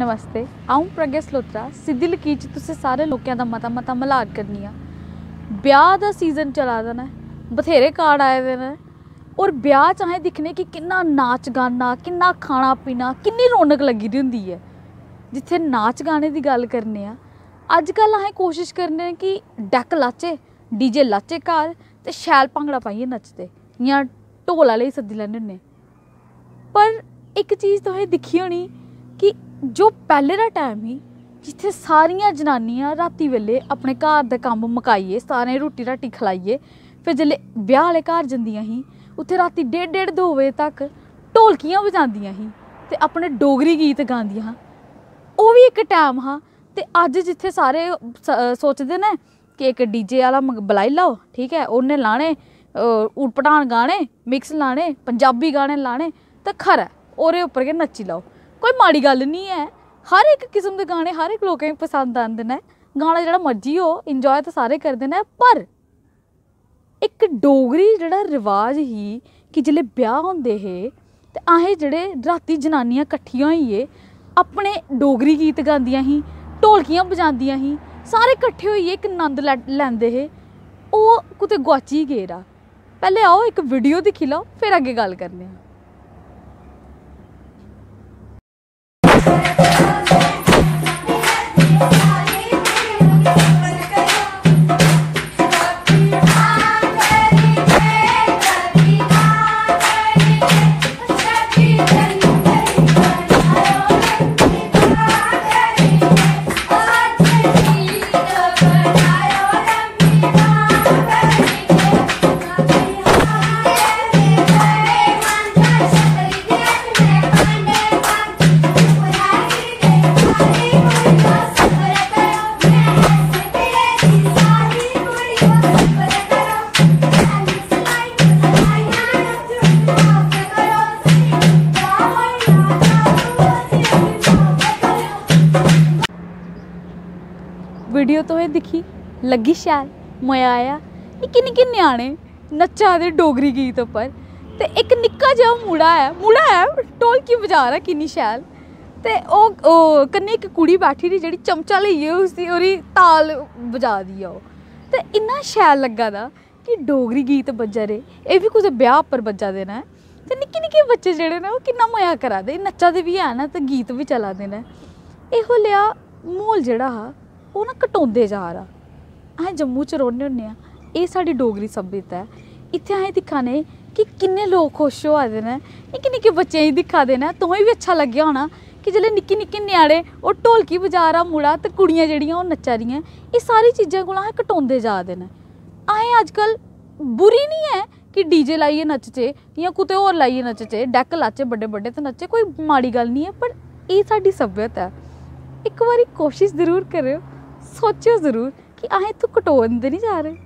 ਨਮਸਤੇ। ਆਉਂ ਪ੍ਰਗਿਆ ਸਲੋਤਰਾ ਸਿੱਧੀ ਲਕੀਰ ਚ ਤੁਸੀਂ ਸਾਰੇ ਲੋਕਾਂ ਦਾ ਮਤਾ ਮਤਾ ਮਲਾਰ ਕਰਨੀ ਆ ਵਿਆਹ ਦਾ ਸੀਜ਼ਨ ਚਲਾ ਦੇਣਾ ਬਥੇਰੇ ਕਾਰਡ ਆਏ ਦੇ ਨੇ। ਔਰ ਵਿਆਹ ਚਾਹੇ ਦਿਖਨੇ ਕਿ ਕਿੰਨਾ ਨਾਚ ਗਾਣਾ, ਕਿੰਨਾ ਖਾਣਾ ਪੀਣਾ, ਕਿੰਨੀ ਰੌਣਕ ਲੱਗੀ ਦੀ ਹੁੰਦੀ ਹੈ। ਜਿੱਥੇ ਨਾਚ ਗਾਣੇ ਦੀ ਗੱਲ ਕਰਨੇ ਆ, ਅੱਜ ਕੱਲ ਆਹੇ ਕੋਸ਼ਿਸ਼ ਕਰਨੇ ਕਿ ਡੈਕ ਲਾਚੇ ਡੀਜੇ ਲਾਚੇ ਘਰ ਤੇ ਸ਼ੈਲ ਭੰਗੜਾ ਪਾਈਏ ਨੱਚਦੇ, ਜਾਂ ਢੋਲ ਵਾਲੇ ਸੱਦੀ ਲੈਣੇ ਹੁੰਦੇ। ਪਰ ਇੱਕ ਚੀਜ਼ ਤਾਂ ਇਹ ਦਿਖੀ ਹੋਣੀ ਕਿ ਜੋ ਪਹਿਲੇ ਦਾ ਟਾਈਮ ਹੀ ਜਿੱਥੇ ਸਾਰੀਆਂ ਜਨਾਨੀਆਂ ਰਾਤੀ ਵੇਲੇ ਆਪਣੇ ਘਰ ਦਾ ਕੰਮ ਮੁਕਾਈਏ ਸਾਰੇ ਰੋਟੀ ਰਾਟੀ ਖਲਾਈਏ, ਫਿਰ ਜਿਹੜੇ ਵਿਆਹ ਵਾਲੇ ਘਰ ਜਾਂਦੀਆਂ ਸੀ, ਉੱਥੇ ਰਾਤੀ ਡੇਢ ਡੇਢ ਦੋ ਵਜੇ ਤੱਕ ਢੋਲਕੀਆਂ ਵਜਾਉਂਦੀਆਂ ਸੀ ਤੇ ਆਪਣੇ ਡੋਗਰੀ ਗੀਤ ਗਾਉਂਦੀਆਂ ਉਹ ਵੀ ਇੱਕ ਟਾਈਮ ਹਾਂ ਤੇ ਅੱਜ ਜਿੱਥੇ ਸਾਰੇ ਸੋਚਦੇ ਨੇ ਕਿ ਇੱਕ ਡੀਜੇ ਵਾਲਾ ਬੁਲਾਈ ਲਓ, ਠੀਕ ਹੈ, ਉਹਨੇ ਲਾਣੇ ਉਟਪਟਾਨ ਗਾਣੇ, ਮਿਕਸ ਲਾਣੇ, ਪੰਜਾਬੀ ਗਾਣੇ ਲਾਣੇ, ਤਾਂ ਖਰਾ, ਉਹਦੇ ਉੱਪਰ ਕੇ ਨੱਚੀ ਲਓ। ਕੋਈ ਮਾੜੀ ਗੱਲ ਨਹੀਂ ਹੈ। ਹਰ ਇੱਕ ਕਿਸਮ ਦੇ ਗਾਣੇ ਹਰ ਇੱਕ ਲੋਕਾਂ ਨੂੰ ਪਸੰਦ ਆਉਂਦੇ ਨੇ। ਗਾਣਾ ਜਿਹੜਾ ਮਰਜ਼ੀ ਹੋ ਇੰਜੋਏ ਤਾਂ ਸਾਰੇ ਕਰਦੇ ਨੇ, ਪਰ ਇੱਕ ਡੋਗਰੀ ਜਿਹੜਾ ਰਿਵਾਜ ਹੀ ਕਿ ਜਿਹੜੇ ਵਿਆਹ ਹੁੰਦੇ ਹੈ ਤੇ ਆਹੇ ਜਿਹੜੇ ਰਾਤੀ ਜਨਾਨੀਆਂ ਇਕੱਠੀਆਂ ਹੋਈਏ, ਆਪਣੇ ਡੋਗਰੀ ਗੀਤ ਗਾਉਂਦੀਆਂ ਹੀ ਢੋਲਕੀਆਂ ਵਜਾਉਂਦੀਆਂ ਹੀ ਸਾਰੇ ਇਕੱਠੇ ਹੋਈਏ ਇੱਕ ਆਨੰਦ ਲੈਂਦੇ ਹੈ। ਉਹ ਕਿਤੇ ਗੁਆਚੀ ਗਏ ਰਾ ਪਹਿਲੇ ਆਓ, ਇੱਕ ਵੀਡੀਓ ਦਿਖੀ ਲਓ, ਫਿਰ ਅੱਗੇ ਗੱਲ ਕਰਨੇ ਆ। ਵੀਡੀਓ ਤੋਂ ਇਹ ਦਿਖੀ, ਲੱਗੀ ਸ਼ੈਲ, ਮਜ਼ਾ ਆਇਆ। ਨਿੱਕੇ ਨਿੱਕੇ ਨਿਆਣੇ, ਨੱਚਾ ਦੇ ਡੋਗਰੀ ਗੀਤ ਉੱਪਰ। ਤੇ ਇੱਕ ਨਿੱਕਾ ਜਿਹਾ ਮੁੰਡਾ ਹੈ ਮੁੰਡਾ ਹੈ ਢੋਲਕੀ ਵਜਾ ਰਿਹਾ ਕਿੰਨੀ ਸ਼ੈਲ। ਤੇ ਉਹ ਉਹ ਕੰਨੇ ਇੱਕ ਕੁੜੀ ਬੈਠੀ ਦੀ ਜਿਹੜੀ ਚਮਚਾ ਲਈਏ, ਉਸਦੀ ਉਹਦੀ ਤਾਲ ਵਜਾ ਦੀ ਆ ਉਹ। ਤੇ ਇੰਨਾ ਸ਼ੈਲ ਲੱਗਾ ਦਾ ਕਿ ਡੋਗਰੀ ਗੀਤ ਵੱਜਾ ਰੇ ਇਹ ਵੀ ਕੁਝ ਵਿਆਹ ਉੱਪਰ ਵੱਜਾ ਦੇਣਾ ਹੈ। ਤੇ ਨਿੱਕੇ ਨਿੱਕੇ ਬੱਚੇ ਜਿਹੜੇ ਨੇ ਉਹ ਕਿੰਨਾ ਮਜ਼ਾ ਕਰਾ ਦੇ ਨੱਚਾ ਦੇ ਵੀ ਹੈ ਨਾ, ਤੇ ਗੀਤ ਵੀ ਚਲਾ ਦੇਣਾ ਇਹੋ ਲਿਆ ਮੋਲ ਜਿਹੜਾ ਹਾ ਉਹ ਨਾ ਘਟਾਉਂਦੇ ਜਾ ਰਾ ਅਸੀਂ ਜੰਮੂ ਚ ਰਹਿੰਦੇ ਹੁੰਦੇ ਆ। ਇਹ ਸਾਡੀ ਡੋਗਰੀ ਸੱਭਿਅਤਾ ਹੈ। ਇੱਥੇ ਅਸੀਂ ਦਿਖਾਣੇ ਕਿ ਕਿੰਨੇ ਲੋਕ ਖੁਸ਼ ਹੋ ਆਦੇ ਨੇ। ਨਿੱਕੇ ਨਿੱਕੇ ਬੱਚੇ ਹੀ ਦਿਖਾ ਦੇਣਾ ਤੁਹਾਨੂੰ ਵੀ ਅੱਛਾ ਲੱਗਿਆ ਹੋਣਾ ਕਿ ਜਿਹੜੇ ਨਿੱਕੇ ਨਿੱਕੇ ਨਿਆਣੇ, ਉਹ ਢੋਲਕੀ ਵਜਾ ਰਾ ਮੁੜਾ ਤੇ ਕੁੜੀਆਂ ਜਿਹੜੀਆਂ ਉਹ ਨੱਚਾ ਰਹੀਆਂ। ਇਹ ਸਾਰੀ ਚੀਜ਼ਾਂ ਕੋਲ ਅਸੀਂ ਘਟਾਉਂਦੇ ਜਾ ਦੇ ਨੇ। ਆਏ ਅੱਜ ਕੱਲ ਬੁਰੀ ਨਹੀਂ ਹੈ ਕਿ ਡੀਜੇ ਲਾਈਏ ਨੱਚੇ ਜਾਂ ਕੁਤੇ ਹੋਰ ਲਾਈਏ ਨੱਚੇ। ਡੈਕ ਲਾਚੇ ਵੱਡੇ ਵੱਡੇ ਤੇ ਨੱਚੇ। ਕੋਈ ਮਾੜੀ ਗੱਲ ਨਹੀਂ ਹੈ, ਪਰ ਇਹ ਸਾਡੀ ਸੱਭਿਅਤਾ ਹੈ। ਇੱਕ ਵਾਰੀ ਕੋਸ਼ਿਸ਼ ਜ਼ਰੂਰ ਕਰਿਓ ਸੋਚਿਓ ਜ਼ਰੂਰ ਕਿ ਆਹ ਤੂੰ ਘਟੋਣ ਦੇ ਨਹੀਂ ਜਾ ਰਹੇ।